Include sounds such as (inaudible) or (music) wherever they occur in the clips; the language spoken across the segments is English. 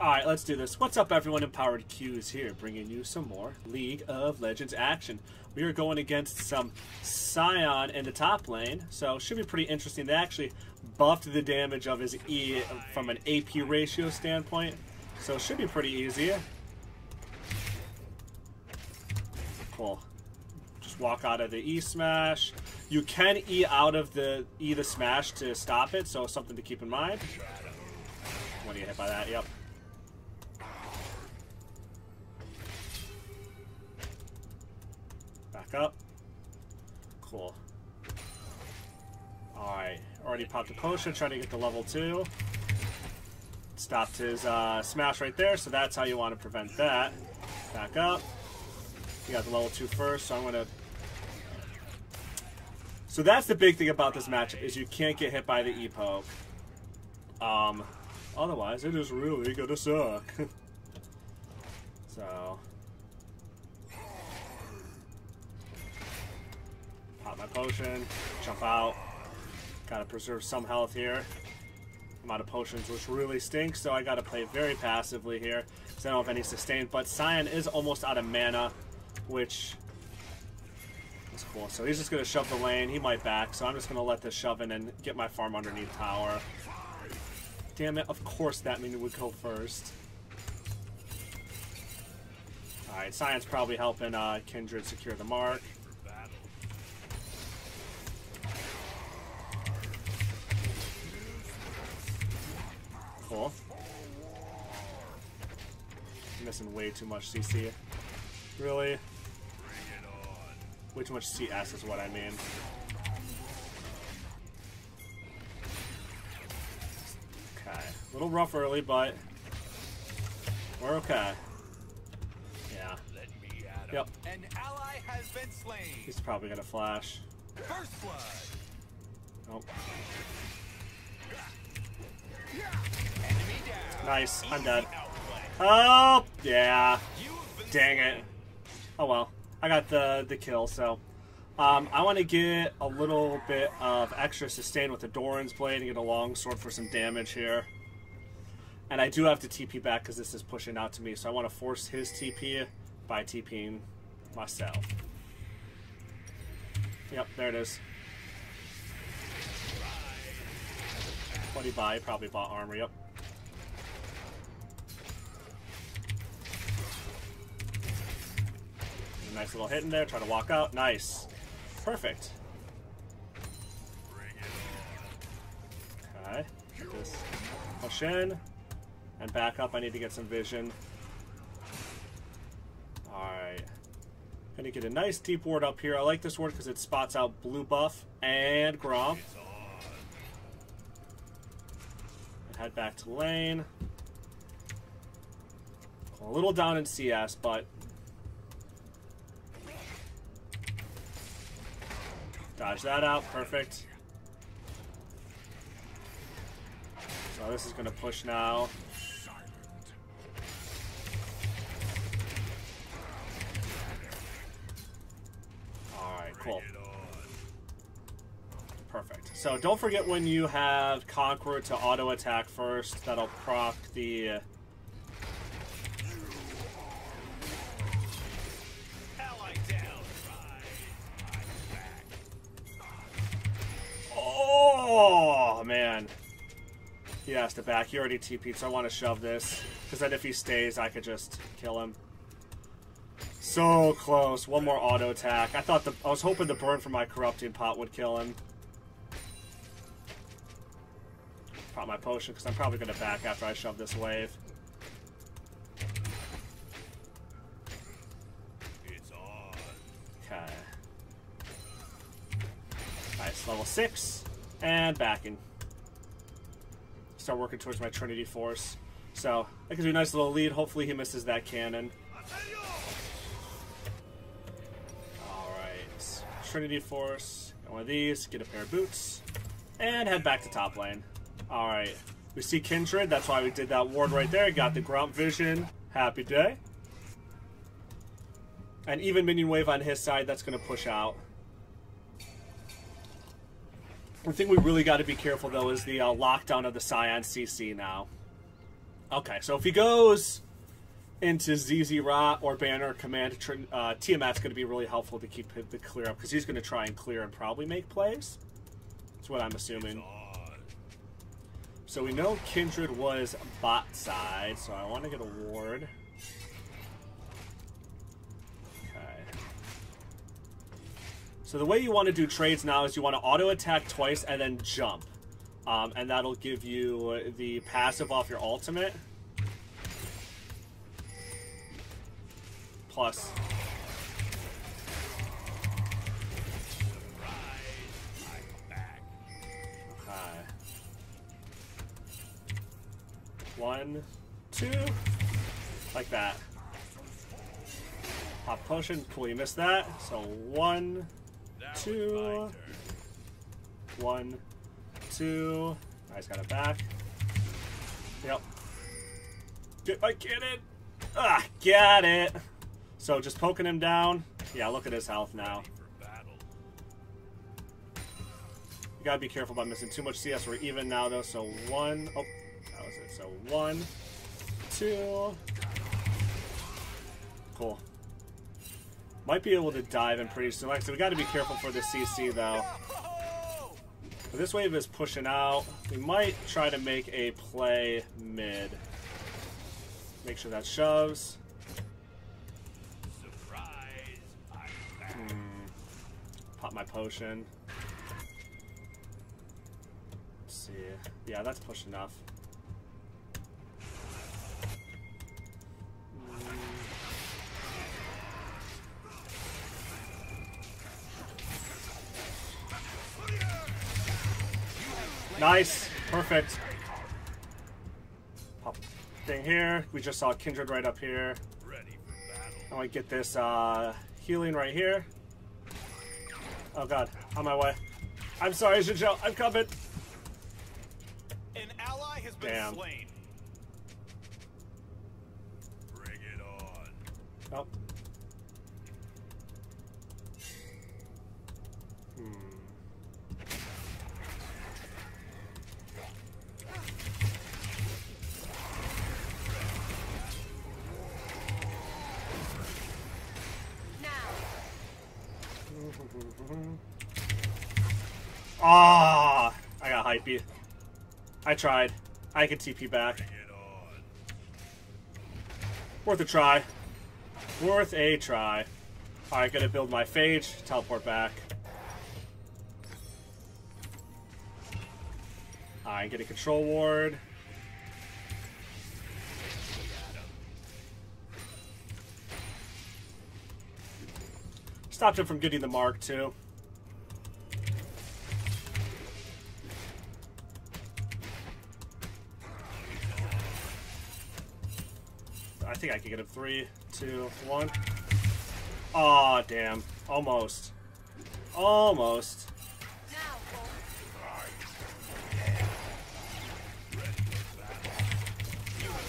Alright, let's do this. What's up, everyone? Empowered Q's here, bringing you some more League of Legends action. We are going against some Sion in the top lane, so should be pretty interesting. They actually buffed the damage of his E from an AP ratio standpoint, so should be pretty easy. Cool. Just walk out of the E smash. You can E out of the E the smash to stop it, so something to keep in mind. When you get hit by that, yep. Up. Cool. Alright, already popped a potion, trying to get to level 2. Stopped his uh, smash right there, so that's how you want to prevent that. Back up. You got the level 2 first, so I'm going to... So that's the big thing about this matchup, is you can't get hit by the E-poke. Um, otherwise, it is really going to suck. (laughs) so... My potion, jump out. Gotta preserve some health here. I'm out of potions, which really stinks, so I gotta play very passively here. Because I don't have any sustain, but Sion is almost out of mana, which is cool. So he's just gonna shove the lane. He might back, so I'm just gonna let this shove in and get my farm underneath tower. Damn it, of course that minion would go first. Alright, Sion's probably helping uh, Kindred secure the mark. Cool. Missing way too much CC. Really? Way too much CS is what I mean. Okay. A little rough early, but we're okay. Yeah. Yep. An ally has been slain. He's probably gonna flash. First blood. Nope. Down. Nice. I'm dead. Oh, yeah. Dang it. Oh well. I got the the kill, so um, I want to get a little bit of extra sustain with the Doran's Blade and get a long sword for some damage here. And I do have to TP back because this is pushing out to me, so I want to force his TP by TPing myself. Yep, there it is. What he buy? Probably bought armor, yep. Nice little hit in there. Try to walk out. Nice. Perfect. Okay. Push in. And back up. I need to get some vision. Alright. Gonna get a nice deep ward up here. I like this ward because it spots out blue buff and Gromp. And head back to lane. A little down in CS, but Dodge that out, perfect. So this is going to push now. Alright, cool. Perfect. So don't forget when you have Conqueror to auto attack first, that'll proc the... Uh, He has to back. He already TP'd, so I want to shove this. Because then if he stays, I could just kill him. So close. One more auto attack. I thought the I was hoping the burn from my corrupting pot would kill him. Pop my potion because I'm probably going to back after I shove this wave. It's on. Okay. Nice, level 6. And backing. Start working towards my Trinity Force. So, that gives me a nice little lead. Hopefully he misses that cannon. Alright. Trinity Force. Get one of these. Get a pair of boots. And head back to top lane. Alright. We see Kindred. That's why we did that ward right there. Got the Gromp Vision. Happy day. And even minion wave on his side, that's going to push out. The thing we really got to be careful, though, is the uh, lockdown of the Sion CC now. Okay, so if he goes into ZZ or Banner Command, uh, Tiamat's going to be really helpful to keep the clear up because he's going to try and clear and probably make plays. That's what I'm assuming. So we know Kindred was bot side, so I want to get a ward. So the way you want to do trades now is you want to auto attack twice and then jump. Um, and that'll give you the passive off your ultimate. Plus. Okay. One, two, like that. Pop potion, cool, you missed that. So one, Two. one, two. I just got it back. Yep. Get my cannon! Ah, got it! So just poking him down. Yeah, look at his health now. You gotta be careful about missing too much CS. We're even now though, so one. Oh, that was it. So one, two. Cool. Might be able to dive in pretty soon. Like said, we gotta be careful for the CC though. But this wave is pushing out. We might try to make a play mid. Make sure that shoves. I'm. Pop my potion. Let's see. Yeah, that's push enough. Hmm. Nice. Perfect. Pop thing here. We just saw Kindred right up here. Ready for battle. I want to get this uh, healing right here. Oh god, on my way. I'm sorry, Xin Zhao. I'm coming. An ally has been Damn. slain. Bring it on. Oh. Hmm. Ah, I got hypey. I tried. I can TP back. Worth a try. Worth a try. Alright, gonna build my phage, teleport back. Alright, get a control ward. Stopped him from getting the mark too. I think I can get him. Three, two, one. Aw, damn. Almost. Almost.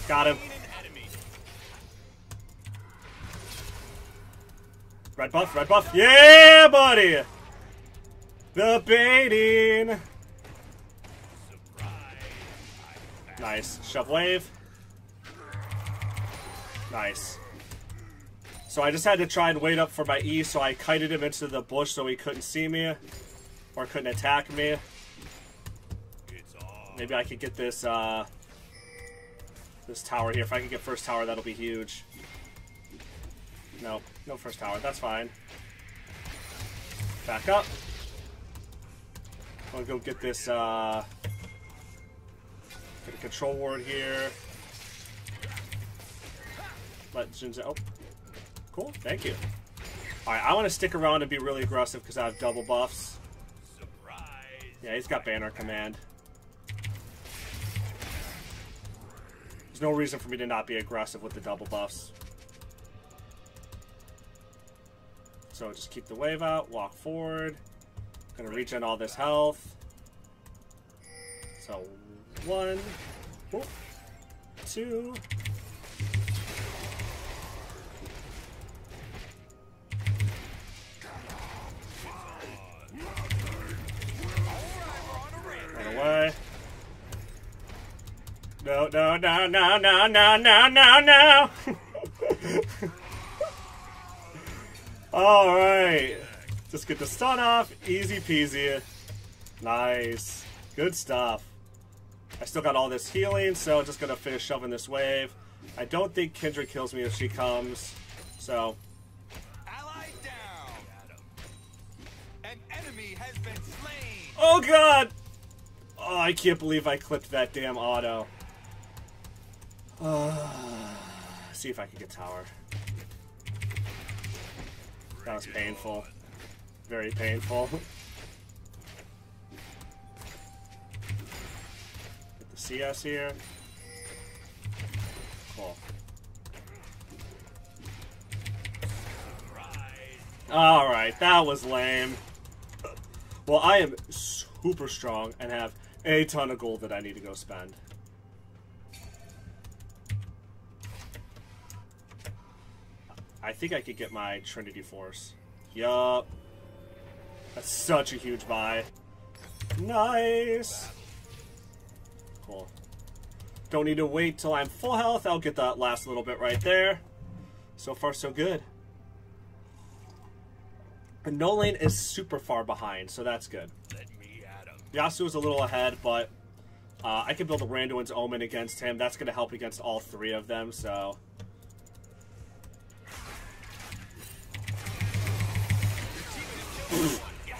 Got him. Buff, red buff. Yeah, buddy! The baiting! Nice. Shove wave. Nice. So I just had to try and wait up for my E, so I kited him into the bush so he couldn't see me. Or couldn't attack me. Maybe I could get this, uh... This tower here. If I can get first tower, that'll be huge. No. No first tower. That's fine. Back up. I'm gonna go get this, uh... Get a control ward here. Let Xin Zhao... Oh. Cool. Thank you. Alright, I want to stick around and be really aggressive because I have double buffs. Surprise! Yeah, he's got banner command. There's no reason for me to not be aggressive with the double buffs. So just keep the wave out, walk forward. Gonna regen all this health. So one, whoop, two. Away. No, no, no, no, no, no, no, no, no. (laughs) All right. Just get the stun off. Easy peasy. Nice. Good stuff. I still got all this healing, so I'm just gonna finish shoving this wave. I don't think Kindred kills me if she comes, so Ally down. An enemy has been slain. Oh god! Oh, I can't believe I clipped that damn auto. (sighs) Uh, see if I can get tower. That was painful. Very painful. (laughs) Get the CS here. Cool. Alright, that was lame. Well, I am super strong and have a ton of gold that I need to go spend. I think I could get my Trinity Force. Yup. That's such a huge buy. Nice. Cool. Don't need to wait till I'm full health. I'll get that last little bit right there. So far, so good. And No Lane is super far behind, so that's good. Let me at him. A little ahead, but uh, I can build a Randuin's Omen against him. That's going to help against all three of them, so...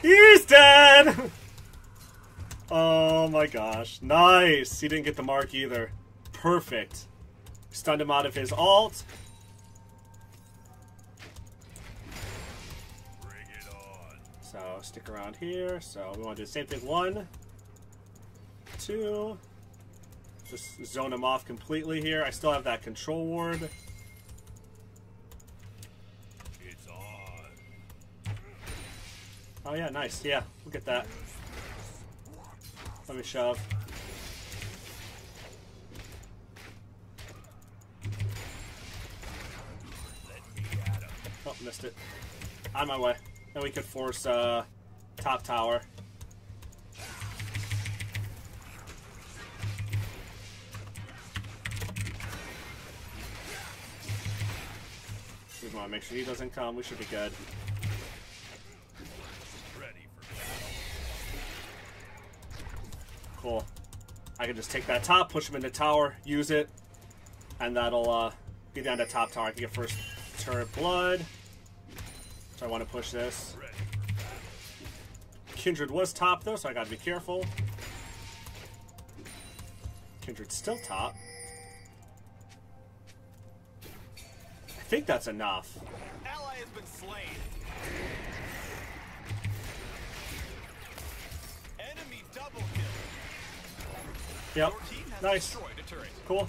He's dead! Oh my gosh. Nice! He didn't get the mark either. Perfect. Stunned him out of his alt. So stick around here. So we want to do the same thing. One, two. Just zone him off completely here. I still have that control ward. It's on. Oh yeah, nice. Yeah, look at that. Let me shove. Oh, missed it. On my way. Then we could force uh, top tower. We want to make sure he doesn't come. We should be good. I can just take that top, push him into tower, use it, and that'll uh, be the end of top tower. I can get first turret blood. So I want to push this. Kindred was top though, so I gotta be careful. Kindred's still top. I think that's enough. Yep. Your team has Nice. destroyed a turret. Cool.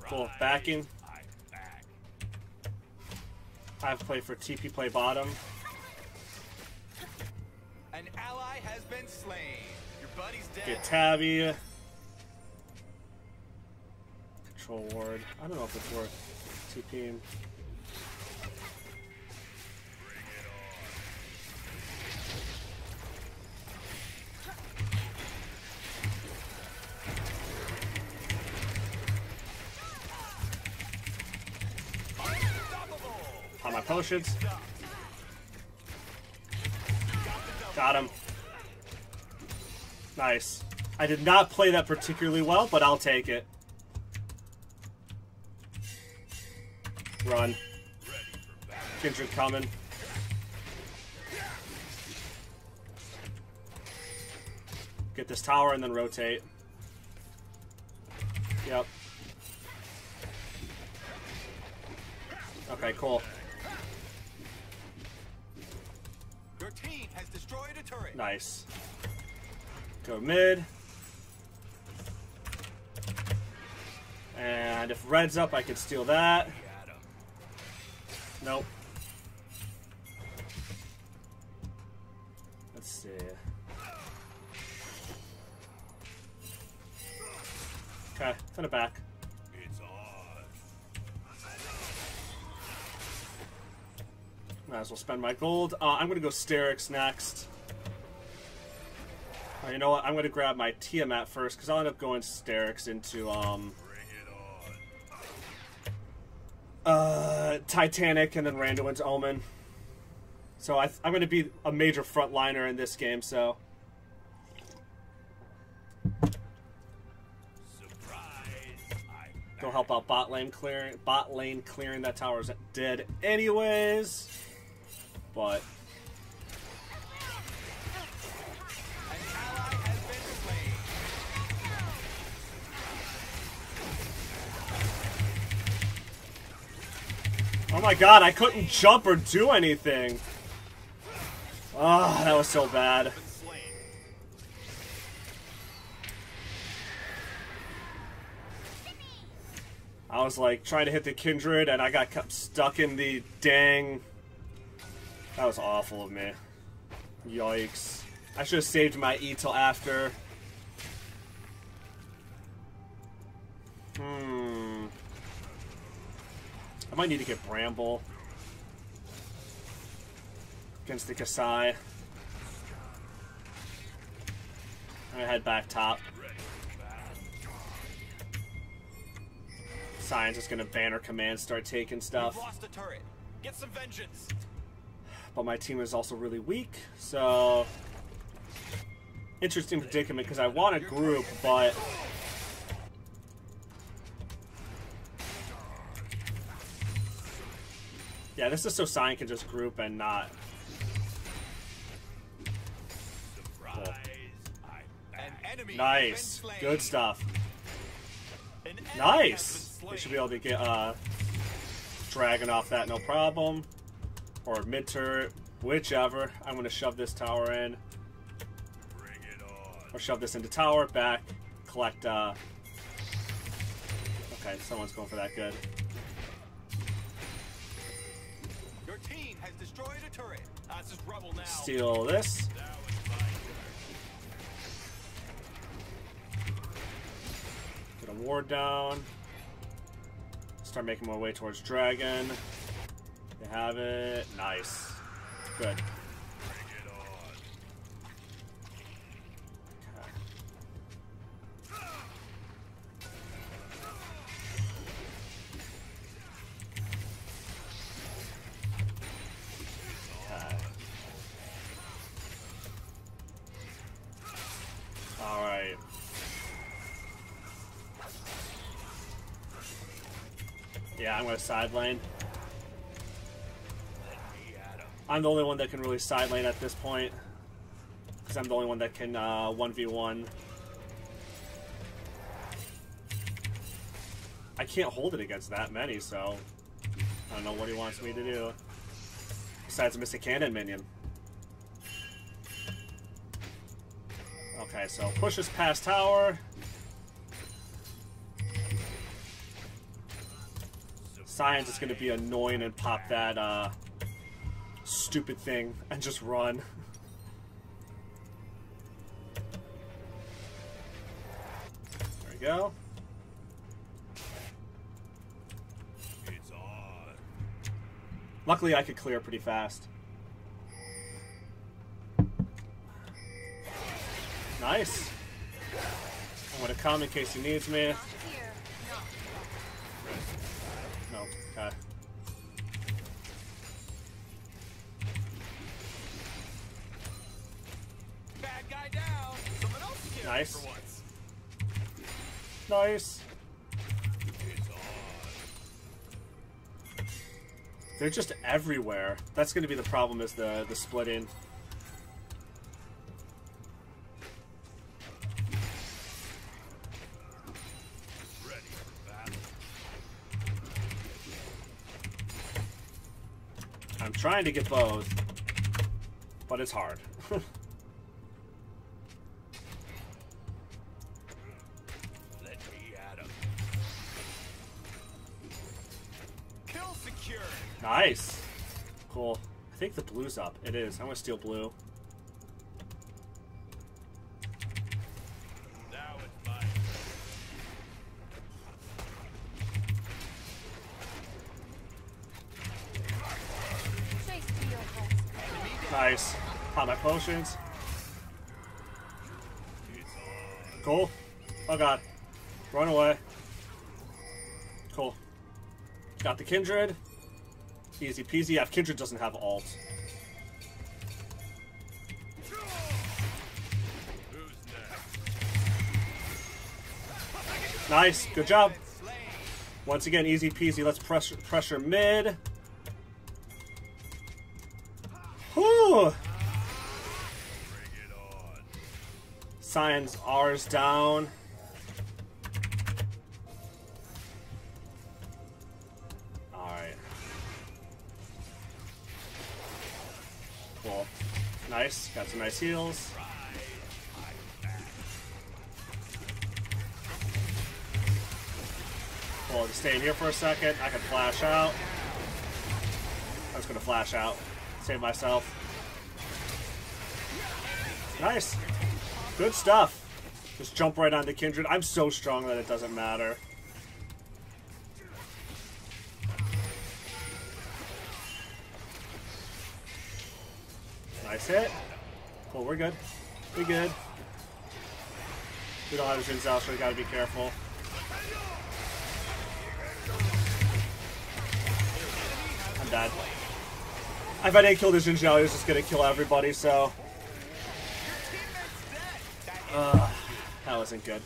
Cool. Backing. I'm back. I have play for TP play bottom. An ally has been slain. Your buddy's dead. Get Tabby. Control ward. I don't know if it's worth TPing. Got him. Nice. I did not play that particularly well, but I'll take it. Run. Kindred coming. Get this tower and then rotate. Yep. Okay, cool. Nice. Go mid. And if red's up, I can steal that. Nope. Let's see. Okay, send it back. Might as well spend my gold. Uh, I'm gonna go Sterak's next. Oh, you know what? I'm going to grab my Tiamat first because I'll end up going Sterak's into um, uh, Titanic and then Randuin's Omen. So I I'm going to be a major frontliner in this game. So go help out bot lane clearing. Bot lane clearing that tower is dead anyways. But oh my god, I couldn't jump or do anything. Ah, that was so bad. I was like trying to hit the Kindred and I got kept stuck in the dang. That was awful of me. Yikes. I should have saved my E till after. Hmm. I might need to get Bramble. Against the Kasai. I'm gonna head back top. Science is gonna banner command, start taking stuff. Lost a turret. Get some vengeance. but my team is also really weak, so interesting predicament because I want a group, but yeah, this is so Sion can just group and not. surprise! I'm An back. enemy Nice, has been slain. good stuff. An enemy has Nice. We should be able to get uh, dragon off that, no problem, or mid turret, whichever. I'm gonna shove this tower in. Or shove this into tower, back, collect, uh... Okay, someone's going for that good. Steal this. Get a ward down. Start making my way towards dragon. They have it. Nice. Good. Yeah, I'm gonna side lane. I'm the only one that can really side lane at this point. Because I'm the only one that can uh, 1v1. I can't hold it against that many, so I don't know what he wants me to do. Besides miss a cannon minion. Okay, so pushes past tower. Science is going to be annoying and pop that uh, stupid thing and just run. There we go. It's on. Luckily, I could clear pretty fast. Nice. I'm gonna come in case he needs me. They're just everywhere. That's gonna be the problem. Is the the splitting. I'm trying to get both, but it's hard. (laughs) nice. Cool. I think the blue's up. It is. I'm gonna steal blue. Now it's my Chase to your house. Enemy down. Nice. Pop my potions. Cool. Oh god. Run away. Cool. Got the Kindred. Easy peasy. Yeah, if Kindred doesn't have alt. Nice. Good job. Once again, easy peasy. Let's pressure, pressure mid. Whew. Science R's down. Nice. Got some nice heals. Cool. Just staying here for a second. I can flash out. I was gonna flash out. Save myself. Nice. Good stuff. Just jump right onto Kindred. I'm so strong that it doesn't matter. We're good. We good. We don't have a Xin Zhao, so we gotta be careful. I'm dead. If I didn't kill the Xin Zhao, he was just gonna kill everybody, so... Uh, that wasn't good.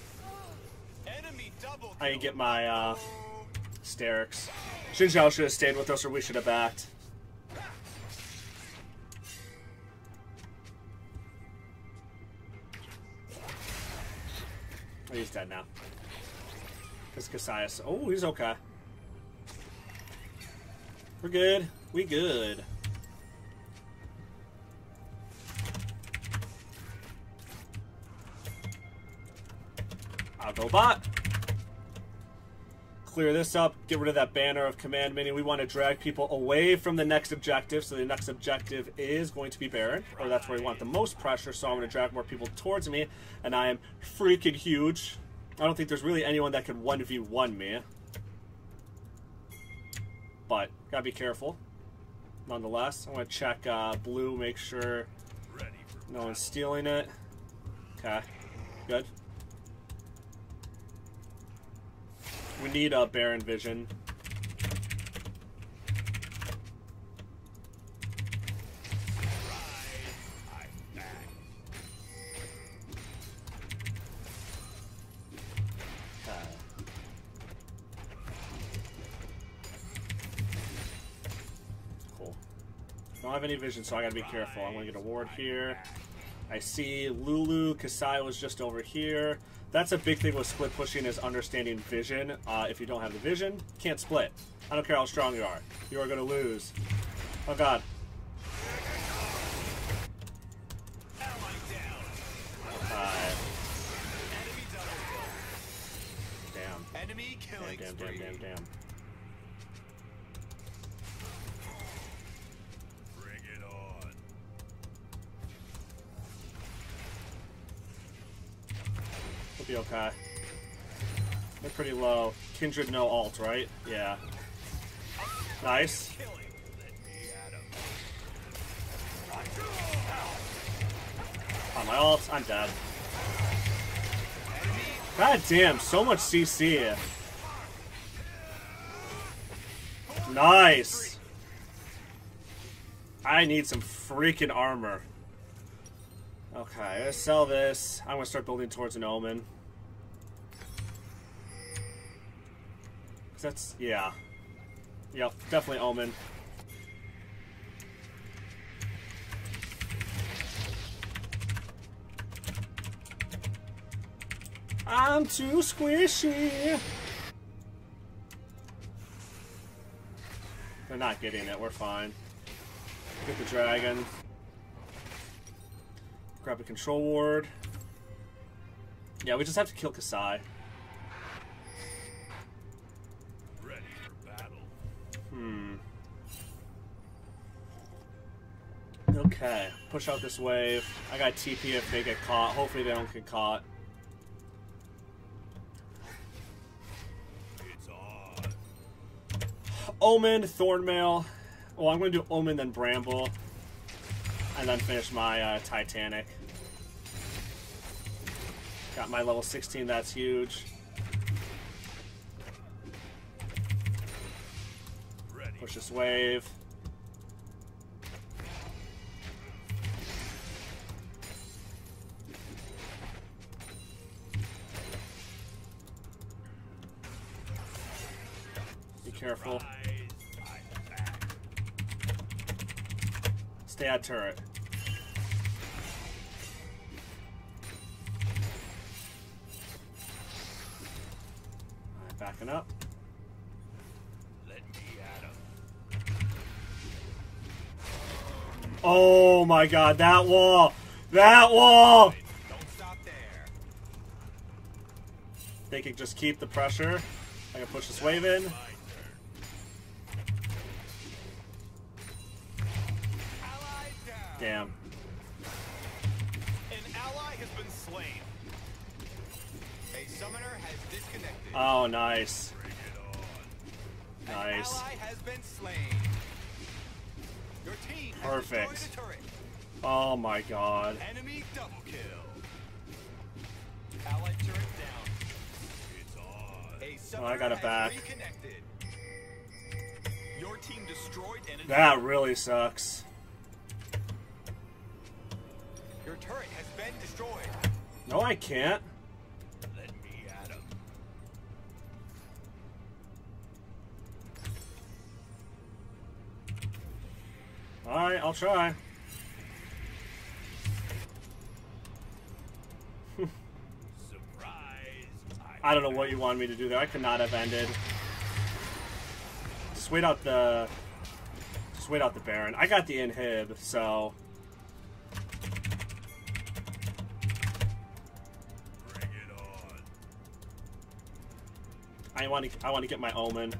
I didn't get my uh, Sterak's. Xin Zhao should have stayed with us, or we should have backed. Cassius. Oh, he's okay. We're good. We good. I'll go bot. Clear this up. Get rid of that banner of command mini. We want to drag people away from the next objective. So the next objective is going to be Baron, or that's where we want the most pressure. So I'm going to drag more people towards me, and I am freaking huge. I don't think there's really anyone that could 1v1 me. But, gotta be careful. Nonetheless, I want to check uh, blue, make sure no one's stealing it. Okay, good. We need a Baron Vision. Have any vision, so I gotta be careful. I'm gonna get a ward here. I see Lulu. Kasai was just over here. That's a big thing with split pushing is understanding vision. Uh, if you don't have the vision, can't split. I don't care how strong you are. You are to lose. Oh god. damn. Damn, damn, damn, damn. Okay. They're pretty low. Kindred no alt, right? Yeah. Nice. On my alt, I'm dead. God damn, so much CC. Nice. I need some freaking armor. Okay, let's sell this. I'm gonna start building towards an omen. That's yeah. Yep, definitely omen. I'm too squishy. They're not getting it. We're fine. Get the dragon. Grab a control ward. Yeah, we just have to kill Kasai. Okay, push out this wave. I got TP if they get caught. Hopefully they don't get caught. Omen, Thornmail. Well, I'm going to do Omen, then Bramble. And then finish my uh, Titanic. Got my level 16, that's huge. Ready. Push this wave. Turret. Backing up. Oh my god, that wall! That wall! They can just keep the pressure. I can push this wave in. Damn. An ally has been slain. A summoner has disconnected. Oh, nice. Bring it on. Nice. An ally has been slain. Your team Perfect. destroyed a turret. Oh my god. Enemy double kill. Allied turret down. It's on. A oh, summoner I got it back. Your team destroyed an That really sucks. No, I can't. Let me at 'em. Alright, I'll try. I don't know what you wanted me to do there. I could not have ended. Just wait out the. Just wait out the Baron. I got the inhib, so. I want to. I want to get my omen.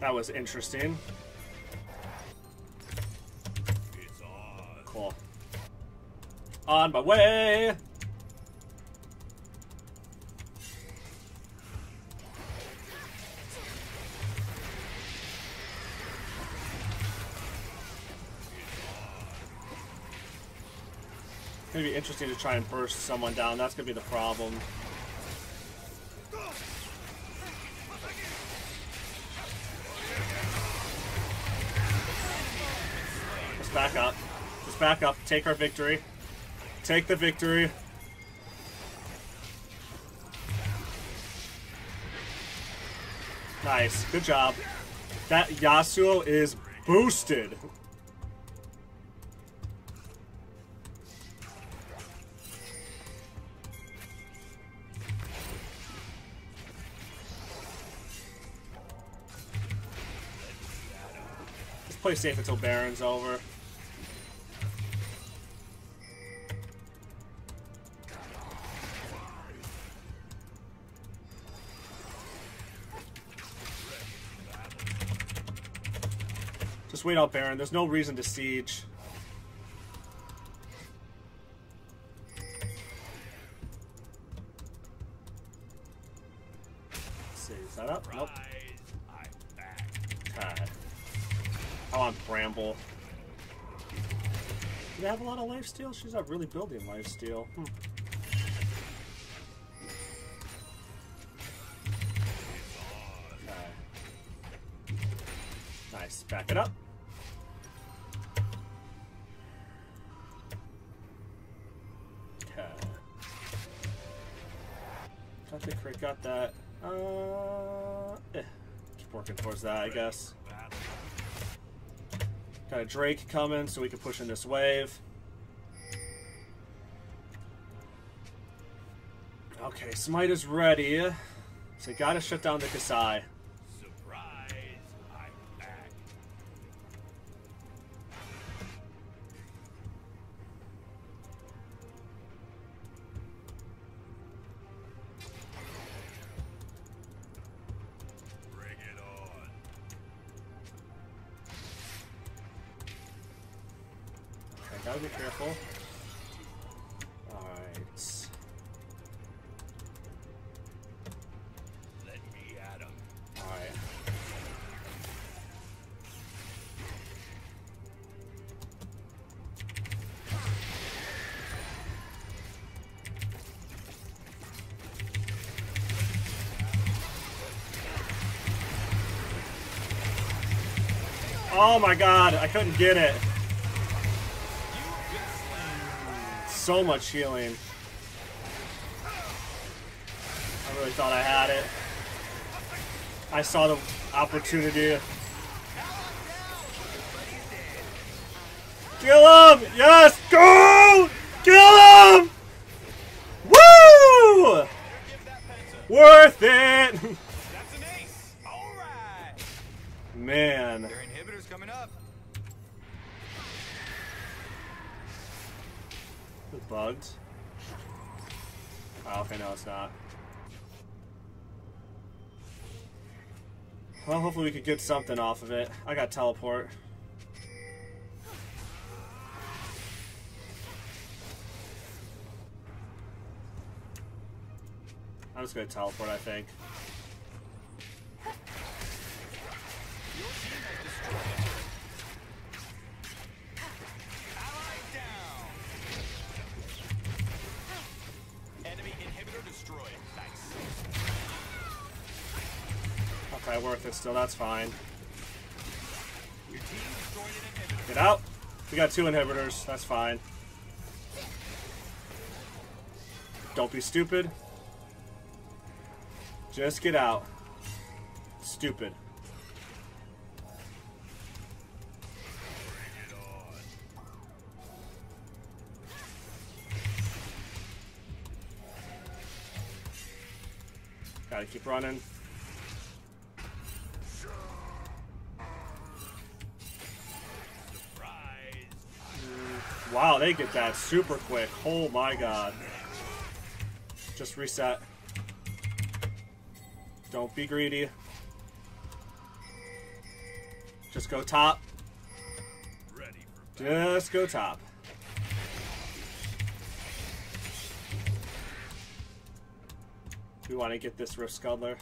That was interesting. On my way. It's gonna be interesting to try and burst someone down. That's gonna be the problem. Just back up. Just back up. Take our victory. Take the victory. Nice. Good job. That Yasuo is boosted. Let's play safe until Baron's over. Wait out Baron. There's no reason to siege. Let's see, is that up? Nope. I want Bramble. Do they have a lot of lifesteal? She's not really building lifesteal. Hmm. Nice. Back it up. Got the crit, got that. Uh, eh. Keep working towards that, I guess. Got a Drake coming, so we can push in this wave. Okay, Smite is ready. So gotta shut down the Kasai. Oh my god, I couldn't get it. So much healing. I really thought I had it. I saw the opportunity. Kill him! Yes! Go! Kill him! Woo! Give that Penta. Worth it! (laughs) That's an ace. All right. Man. Bugged. Oh, okay, no, it's not. Well, hopefully we could get something off of it. I got teleport. I'm just gonna teleport, I think. Still, that's fine. Get out! We got two inhibitors, that's fine. Don't be stupid. Just get out. Stupid. Gotta keep running. Wow, they get that super quick. Oh my god. Just reset. Don't be greedy. Just go top. Just go top. We want to get this Rift Scuttler.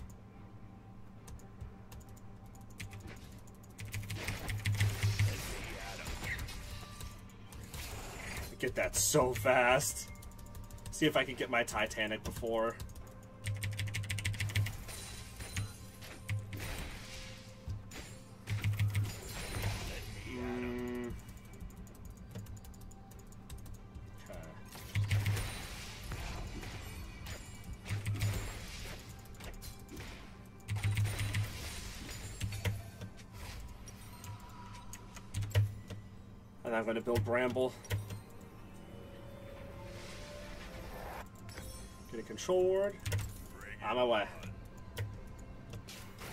Get that so fast. See if I can get my Titanic before. Mm. Okay. And I'm going to build Bramble. Control ward. On my way.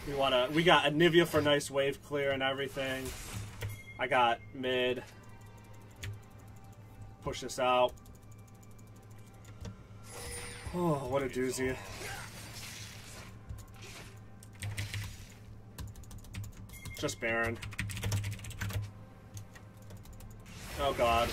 We wanna. We got Anivia for nice wave clear and everything. I got mid. Push this out. Oh, what a doozy. Just Baron. Oh god.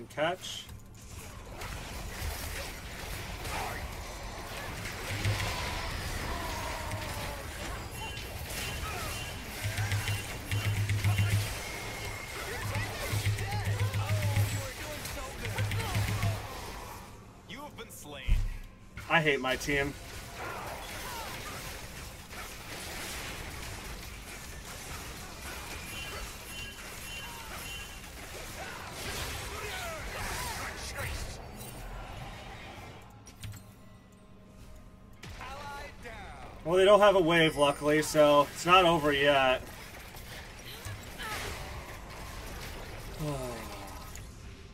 Can catch. You have been slain. I hate my team. Have a wave, luckily, so it's not over yet. (sighs)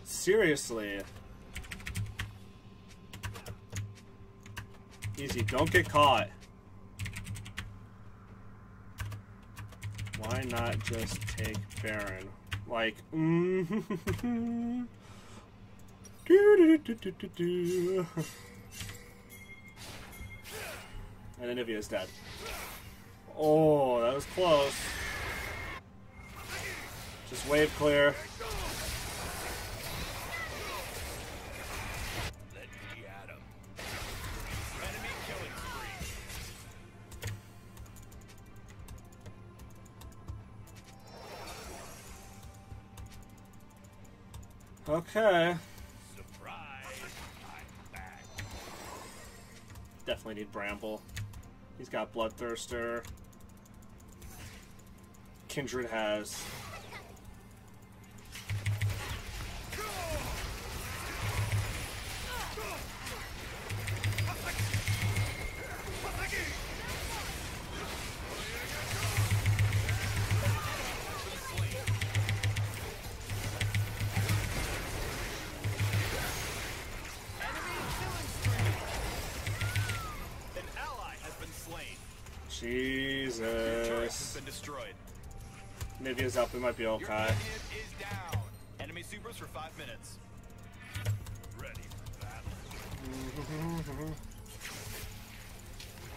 Seriously. Easy, don't get caught. Why not just take Baron? Like, mm Do-do-do-do-do-do. And Anivia's dead. Oh, that was close. Just wave clear. Let me at him. Enemy killing spree. Okay. Surprise! I'm back. Definitely need Bramble. He's got Bloodthirster. Kindred has. We might be okay. is down. Enemy supers for five minutes. Ready for battle. Mm-hmm.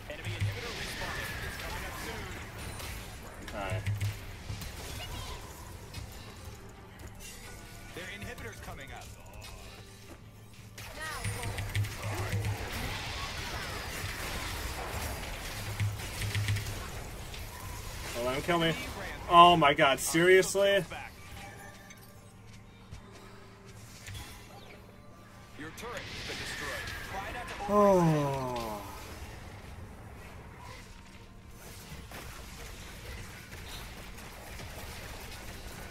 Enemy inhibitor respawning. It's coming up soon. Alright. Their inhibitor's coming up. Now, Don't let him kill me. Oh my god, seriously? Your turret has been destroyed. Try not to Oh.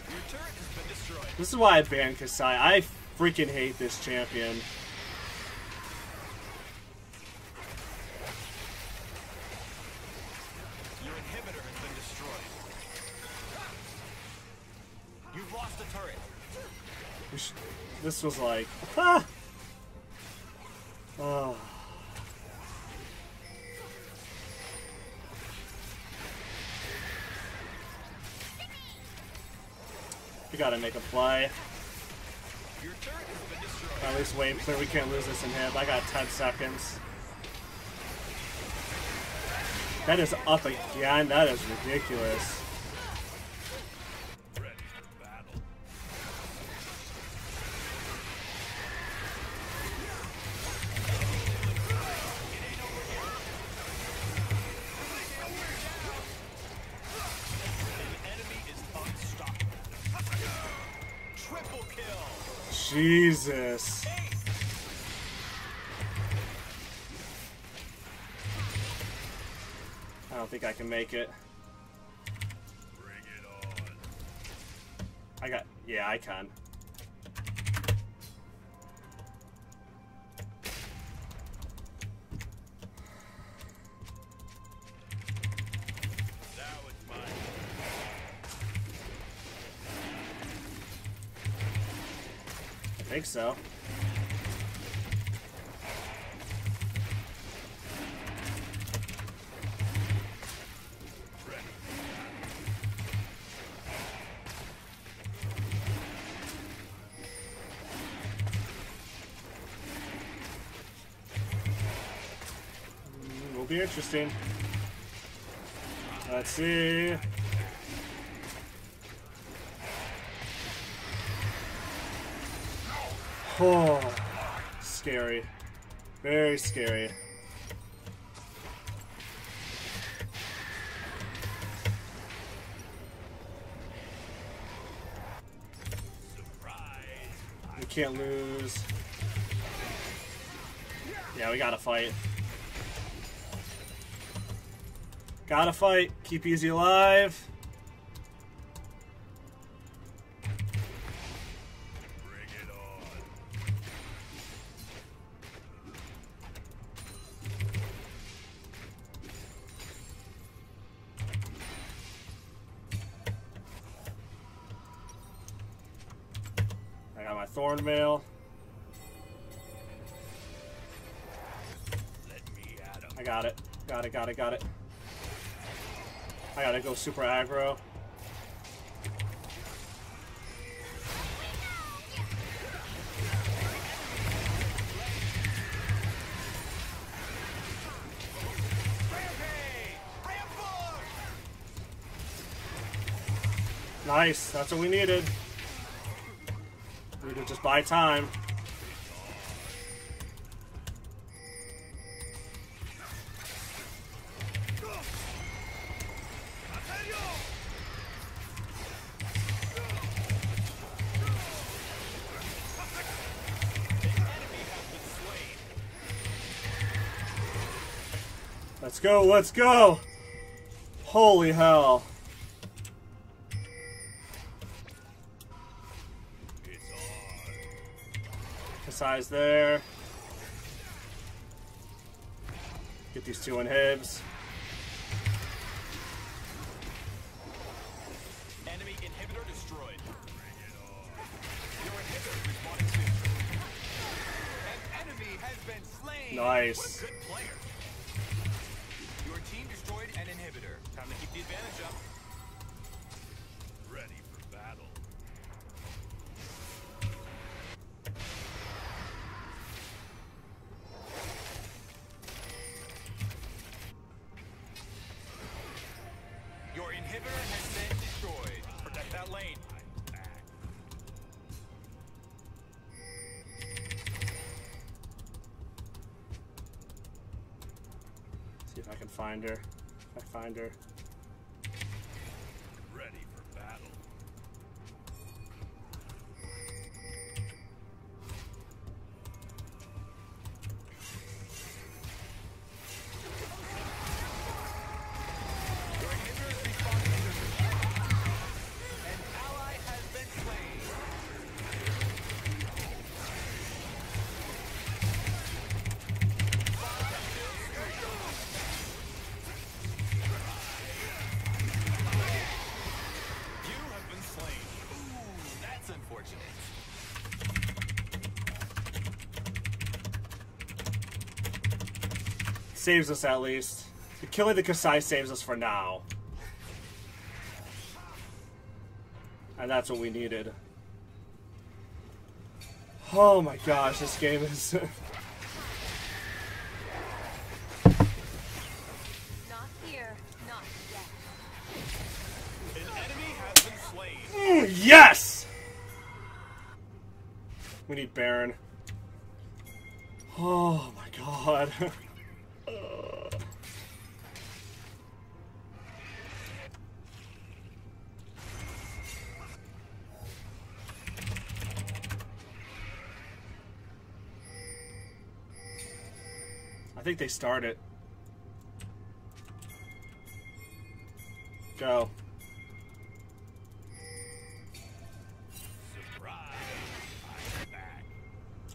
Your turret has been destroyed. This is why I banned Kai'Sa. I freaking hate this champion. This was like. Ah! Oh. We gotta make a play. At least wait clear. We can't lose this in him. I got 10 seconds. That is up again. That is ridiculous. Make it. I got. Yeah, I can. I think so. Interesting. Let's see. Oh, scary. Very scary. We can't lose. Yeah, we gotta fight. Gotta fight. Keep Easy alive. I got my Thornmail. I got it. Got it, got it, got it. I gotta go super aggro. Nice, that's what we needed. We could just buy time. Let's go, let's go! Holy hell. Kai'Sa's there. Get these two inhibs. Enemy inhibitor destroyed. Your inhibitor. Enemy has been slain. Nice. See if I can find her. If I find her. Saves us at least. The killing the Kai'Sa saves us for now. And that's what we needed. Oh my gosh, this game is. (laughs) Not here, not yet. An enemy has been slain. Mm, yes! We need Baron. Oh my god. (laughs) think they start it. Go.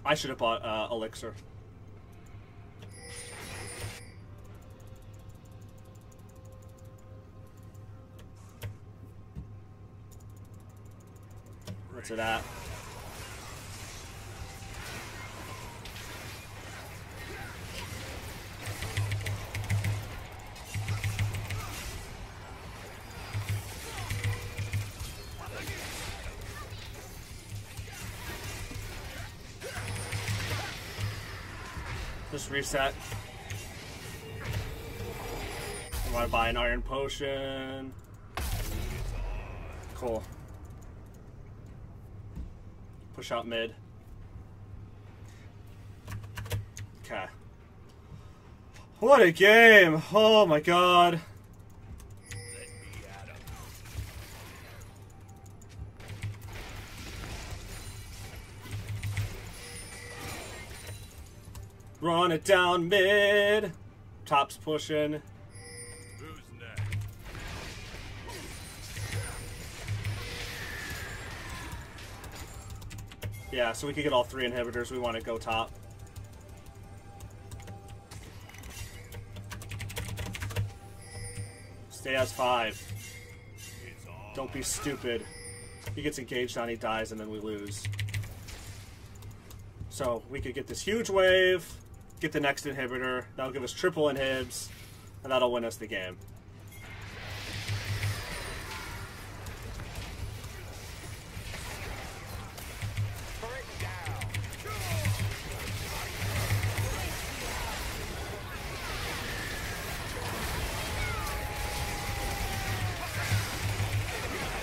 I should have bought uh, Elixir. What's it at? Reset. I want to buy an iron potion. Cool. Push out mid. Okay. What a game! Oh my god. Run it down mid. Top's pushing. Who's next? Yeah, so we could get all three inhibitors. We want to go top. Stay as five. Don't be stupid. He gets engaged on, he dies, and then we lose. So we could get this huge wave, get the next inhibitor. That'll give us triple inhibs, and that'll win us the game.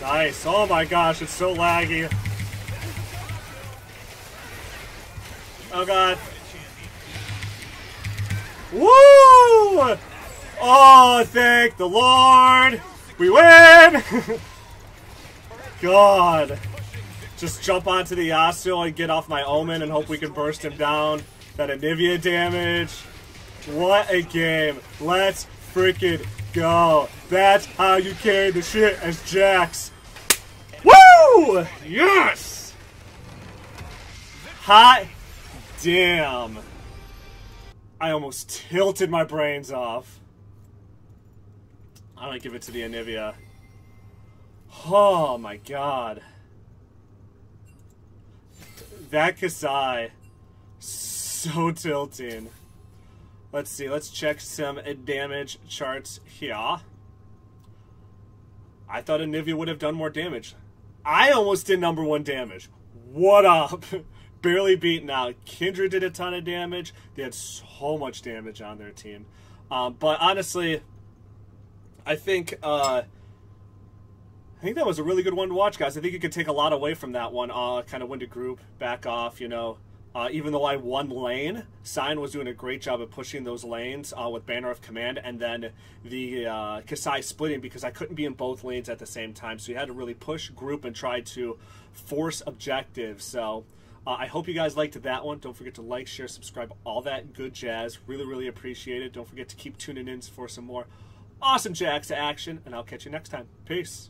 Nice. Oh my gosh, it's so laggy. Oh god. Woo! Oh, thank the Lord! We win! (laughs) God. Just jump onto the Yasuo and get off my Omen and hope we can burst him down. That Anivia damage. What a game. Let's freaking go. That's how you carry the shit as Jax. Woo! Yes! Hot damn. I almost tilted my brains off. I'm gonna give it to the Anivia. Oh my god. That Kai'Sa. So tilting. Let's see, let's check some damage charts here. I thought Anivia would have done more damage. I almost did number one damage. What up? (laughs) Barely beaten out. Kindred did a ton of damage. They had so much damage on their team. Um, but honestly, I think uh, I think that was a really good one to watch, guys. I think you could take a lot away from that one. Uh, kind of win to group, back off, you know. Uh, even though I won lane, Sion was doing a great job of pushing those lanes uh, with Banner of Command, and then the uh, Kai'Sa splitting because I couldn't be in both lanes at the same time. So you had to really push group and try to force objectives. So uh, I hope you guys liked that one. Don't forget to like, share, subscribe, all that good jazz. Really, really appreciate it. Don't forget to keep tuning in for some more awesome Jax action, and I'll catch you next time. Peace.